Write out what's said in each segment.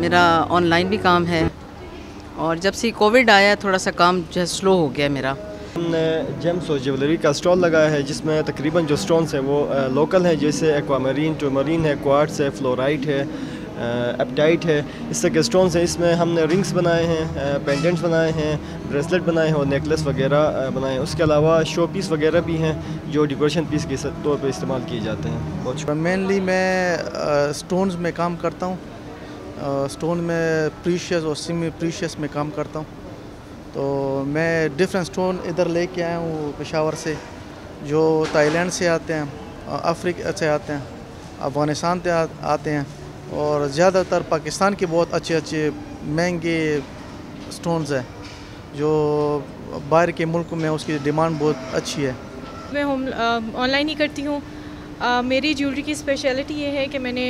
मेरा ऑनलाइन भी काम है। और जब से कोविड आया थोड़ा सा काम जो है स्लो हो गया मेरा। हमने जेम्स और ज्वेलरी का स्टॉल लगाया है जिसमें तकरीबन जो स्टोन्स हैं वो लोकल हैं जैसे एक्वामरीन टोमरीन है क्वार्ट्स है फ्लोराइट है एप्टाइट है। इस तरह के स्टोन्स हैं। इसमें हमने रिंग्स बनाए हैं पेंडेंट्स बनाए हैं ब्रेसलेट बनाए हैं और नेकलेस वगैरह बनाए हैं। उसके अलावा शो पीस वगैरह भी हैं जो डेकोरेशन पीस के तौर पर इस्तेमाल किए जाते हैं। मेनली मैं स्टोन्स में काम करता हूँ। स्टोन में प्रीशियस और सिमी प्रीशियस में काम करता हूँ। तो मैं डिफरेंट स्टोन इधर लेके आया हूँ पेशावर से, जो थाईलैंड से आते हैं अफ्रीका से आते हैं अफ़गानिस्तान से आते हैं, और ज़्यादातर पाकिस्तान के बहुत अच्छे अच्छे महँगे स्टोन्स हैं, जो बाहर के मुल्क में उसकी डिमांड बहुत अच्छी है। मैं होम ऑनलाइन ही करती हूँ। मेरी ज्वेलरी की स्पेशलिटी ये है कि मैंने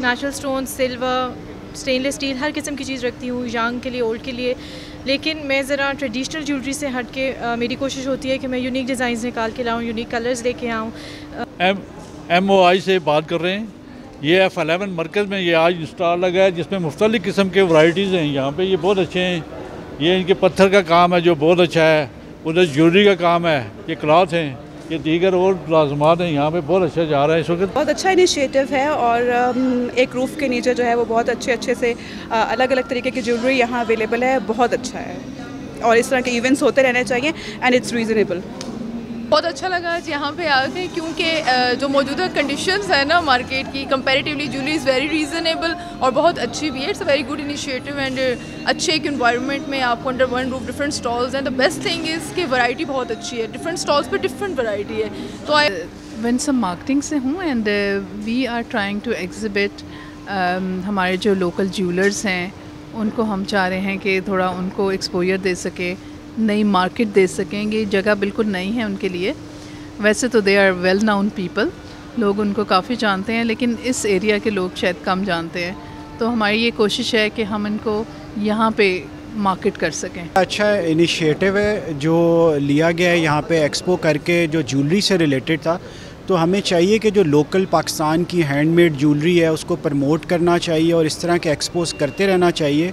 natural stone silver stainless steel हर किस्म की चीज़ रखती हूँ यंग के लिए ओल्ड के लिए। लेकिन मैं ज़रा ट्रेडिशनल ज्वेलरी से हट के आ, मेरी कोशिश होती है कि मैं यूनिक डिज़ाइन निकाल के लाऊँ यूनिक कलर्स लेके आऊँ। एम एम ओ आई से बात कर रहे हैं। ये एफ़ अलेवन मरकज़ में ये आज स्टॉल लगा है जिसमें मुख्तलि किस्म के वराइटीज़ हैं। यहाँ पर ये बहुत अच्छे हैं। ये इनके पत्थर का काम है जो बहुत अच्छा है। उधर ज्वेलरी का काम है। ये क्लॉथ हैं। ये दीगर और लाजमात हैं, यहाँ पे बहुत अच्छा जा रहा है इस वक्त। बहुत अच्छा इनिशिएटिव है और एक रूफ़ के नीचे जो है वो बहुत अच्छे अच्छे से अलग अलग तरीके की ज्वेलरी यहाँ अवेलेबल है, बहुत अच्छा है। और इस तरह के इवेंट्स होते रहने चाहिए एंड इट्स रीज़नेबल बहुत अच्छा लगा आज यहाँ पे आके, क्योंकि जो मौजूदा कंडीशंस है ना मार्केट की comparatively jewellery is very reasonable और बहुत अच्छी भी है। It's a very good initiative and अच्छे एक इन्वायरमेंट में आपको under one roof different stalls हैं। द बेस्ट थिंग इज़ कि वैरायटी बहुत अच्छी है। डिफरेंट स्टॉल्स पर डिफरेंट वैरायटी है। तो आई वन सब मार्केटिंग से हूँ and we are trying to exhibit हमारे जो लोकल ज्वेलर्स हैं, उनको हम चाह रहे हैं कि थोड़ा उनको एक्सपोजर दे सके। नई मार्केट दे सकेंगे, जगह बिल्कुल नई है उनके लिए। वैसे तो they are well known people लोग उनको काफ़ी जानते हैं, लेकिन इस एरिया के लोग शायद कम जानते हैं। तो हमारी ये कोशिश है कि हम इनको यहाँ पे मार्केट कर सकें। अच्छा इनिशिएटिव है जो लिया गया है यहाँ पे एक्सपो करके, जो ज्वेलरी से रिलेटेड था। तो हमें चाहिए कि जो लोकल पाकिस्तान की हैंडमेड ज्वेलरी है, उसको प्रमोट करना चाहिए और इस तरह के एक्सपोज करते रहना चाहिए।